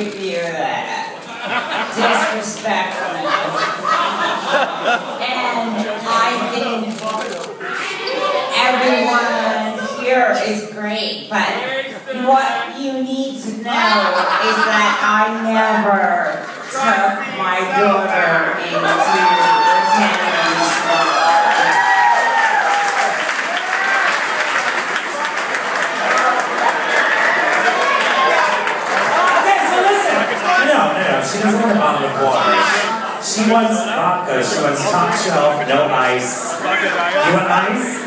you view that disrespectful. and I think everyone here is great, but what you need to know is that I never took my daughter doesn't want a water. She wants vodka. She wants top shelf, no ice. You want ice?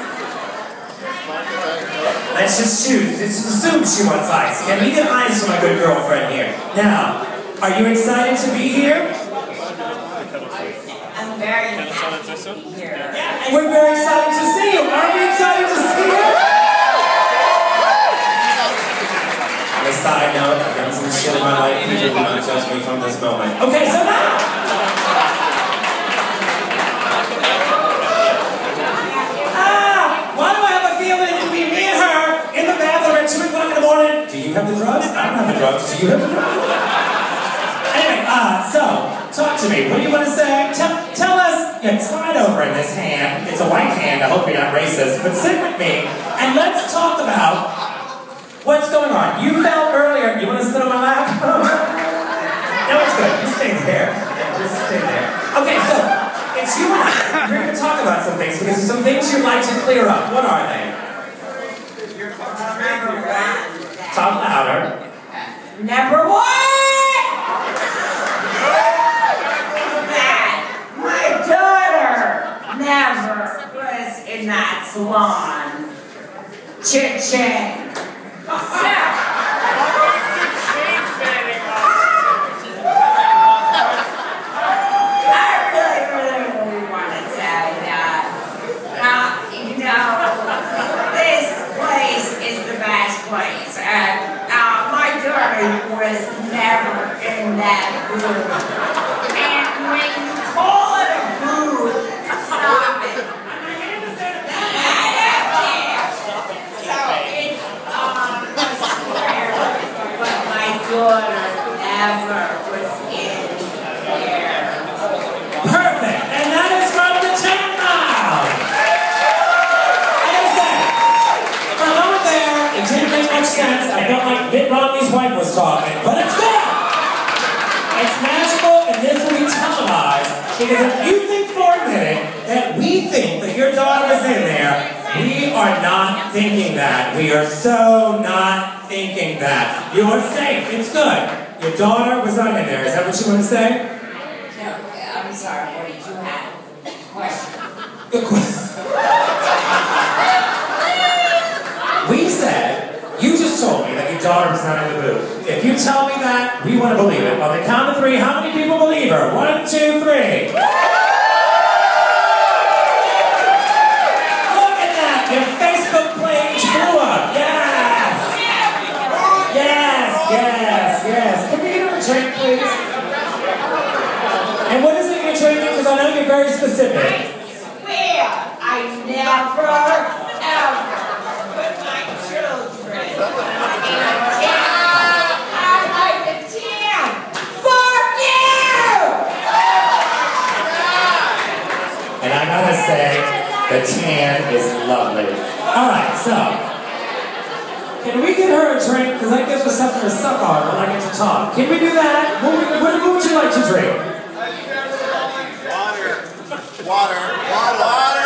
Let's just choose. Let's assume she wants ice. Can we get ice for my good girlfriend here? Now, are you excited to be here? I'm very happy to be here. And we're very excited to see you. Aren't we excited to see you? On a side note, I've done some shit in my life. From this moment. Okay, so now. Ah, why do I have a feeling it could be me and her in the bathroom at 2 o'clock in the morning? Do you have the drugs? I don't have the drugs. Do you have the drugs? Anyway, uh, so, talk to me. What do you want to say? Tell, tell us, yeah, slide over in this hand. It's a white hand. I hope you're not racist. But sit with me, and let's some things you'd like to clear up. What are they? Talk louder. Number one! That my daughter never was in that salon. Cha-ching. I really, really, really want to say that, uh, you know, this place is the best place. And uh, my daughter was never in that booth. And when you call it a stop it. So it's but my daughter was in. Perfect. And that is from the 10 mile. I gotta say, for a moment there, it didn't make much sense. I felt like Mitt Romney's wife was talking, but it's good. It's magical, and this will be televised. Because if you think for a minute that we think that your daughter was in there, we are not thinking that. We are so not thinking that. You are safe. It's good. Your daughter was not in there. Is that what you want to say? No, I'm sorry, what did you have? Question. The que- we said, you just told me that your daughter was not in the booth. If you tell me that, we want to believe it. On the count of three, how many people believe her? One, two, three. Look at that! Your Facebook page blew up. Yes! Yes, yes, yes. Can we get her a drink, please? And what is it you're drinking? Because I know you're very specific. Swear I never, ever put my children in a town. I like the town. Fuck you! And I gotta say, the tan is lovely. Alright, so. Can we get her a drink? Because that gives us something to suck on when I get to talk. Can we do that? What, would- what, what would you like to drink? Water. Water. Water. Water.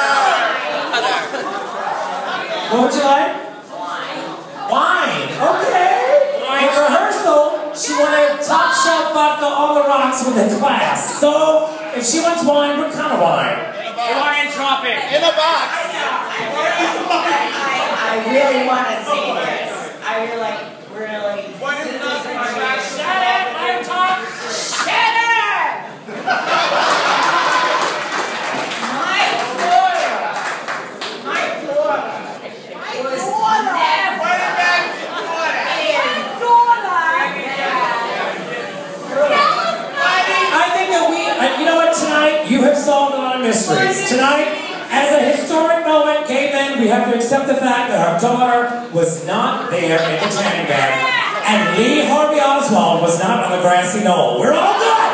What would you like? Wine. Wine. Okay. In rehearsal, she wanted top shelf vodka on the rocks with a glass. So, if she wants wine, what kind of wine? Hawaiian Tropic. In a box. I, I really want to see this. I really, really. What is this not is the my track? reason. Shut it! Let him talk! Shut up! My daughter, my daughter was never Put it back to the water. in daughter. mysteries. Tonight, as a historic moment, came in, we have to accept the fact that our daughter was not there in the tanning bed, and Lee Harvey Oswald was not on the grassy knoll. We're all good!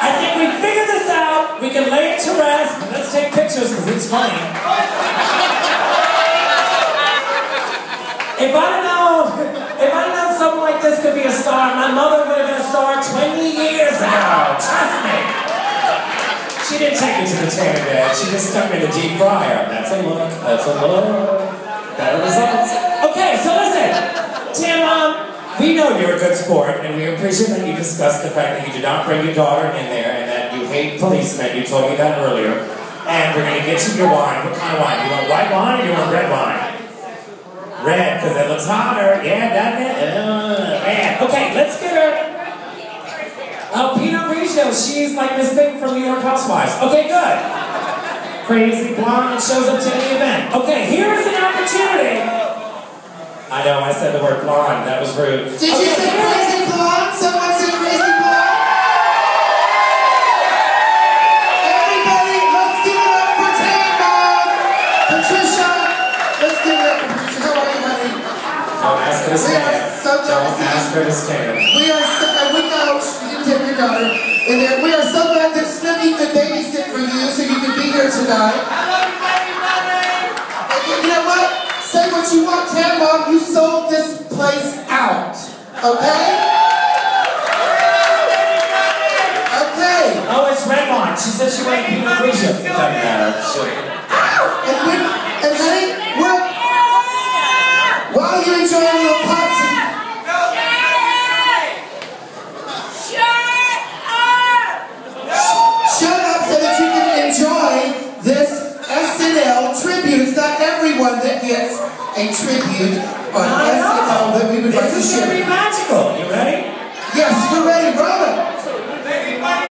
I think we figured this out. We can lay it to rest. Let's take pictures because it's funny. If I'd known, if I'd have known something like this could be a star, my mother would have been a star 20 years ago. Trust me. She didn't take me to the tanning bed. She just stuck me in the deep fryer. That's a look. That's a look. Better results. Okay, so listen. Tim, um, we know you're a good sport, and we appreciate that you discussed the fact that you did not bring your daughter in there and that you hate policemen. You told me that earlier. And we're going to get you your wine. What kind of wine? You want white wine or you want red wine? Red, because it looks hotter. Yeah, doesn't it? Uh, red. Okay, let's get her. Uh, oh, Pinot Grigio. She's like this thing from New York Housewives. Okay, good. Crazy blonde shows up to any event. Okay, here is an opportunity. I know, I said the word blonde. That was rude. Did you say crazy blonde? Someone said crazy blonde? Everybody, let's give it up for Tan Mom! Patricia! Let's give it up for Patricia. How are you, honey? Don't ask her to We are so Don't ask her to stand. We are so, and we know you didn't take your daughter. And then we are so glad that Snooki could babysit for you so you could be here tonight. And you you know what? Say what you want, Tan Mom. You sold this place out. Okay? Okay. Oh, it's red wine. She said she wanted Pinot Grigio. It doesn't matter. A tribute on SNL that we would like to This is going share.